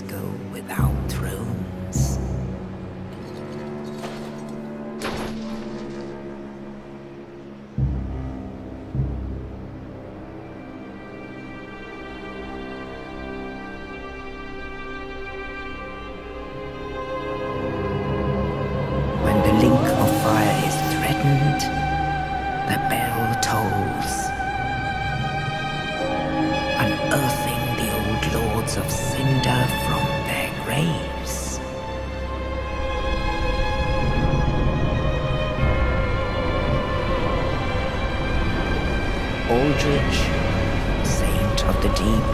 Go without Aldrich, saint of the deep,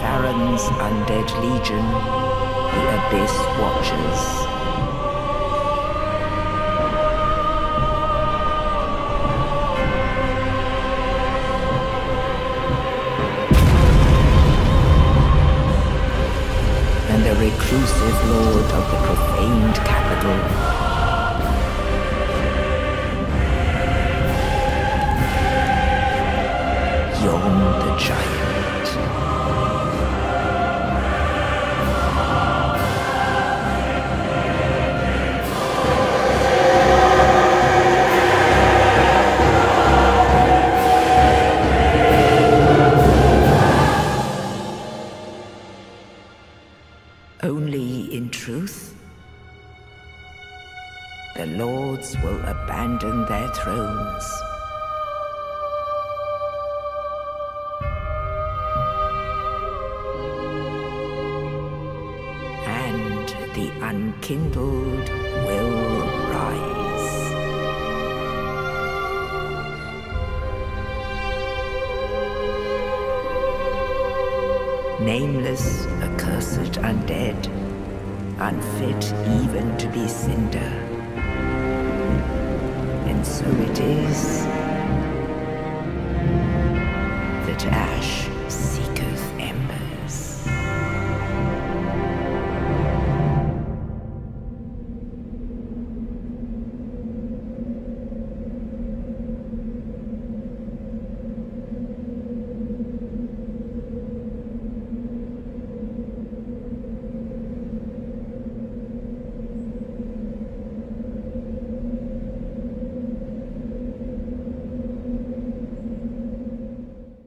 Farron's undead legion, the Abyss Watchers. And the reclusive lord of the profaned capital. Only in truth, the lords will abandon their thrones. And the unkindled will rise. Nameless, accursed undead, unfit even to be cinder. And so it is